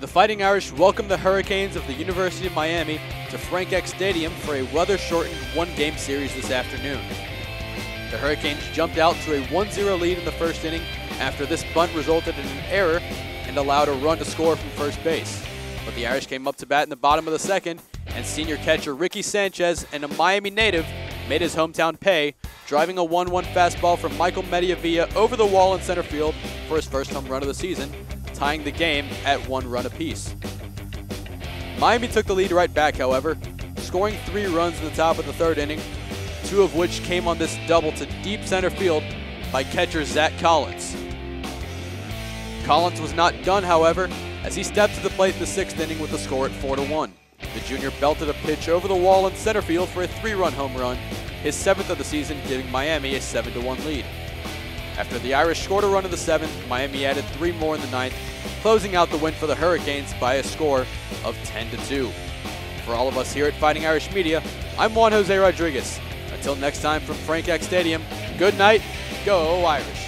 The Fighting Irish welcomed the Hurricanes of the University of Miami to Frank Eck Stadium for a weather-shortened one-game series this afternoon. The Hurricanes jumped out to a 1-0 lead in the first inning after this bunt resulted in an error and allowed a run to score from first base. But the Irish came up to bat in the bottom of the second, and senior catcher Ricky Sanchez, and a Miami native, made his hometown pay, driving a 1-1 fastball from Michael Mediavilla over the wall in center field for his first home run of the season, tying the game at one run apiece. Miami took the lead right back, however, scoring three runs in the top of the third inning, two of which came on this double to deep center field by catcher Zach Collins. Collins was not done, however, as he stepped to the plate in the sixth inning with the score at 4 to 1. The junior belted a pitch over the wall in center field for a three run home run, his seventh of the season, giving Miami a 7 to 1 lead. After the Irish scored a run in the seventh, Miami added three more in the ninth, closing out the win for the Hurricanes by a score of 10 to 2. For all of us here at Fighting Irish Media, I'm Juan Jose Rodriguez. Until next time from Frank Eck Stadium, good night, go Irish.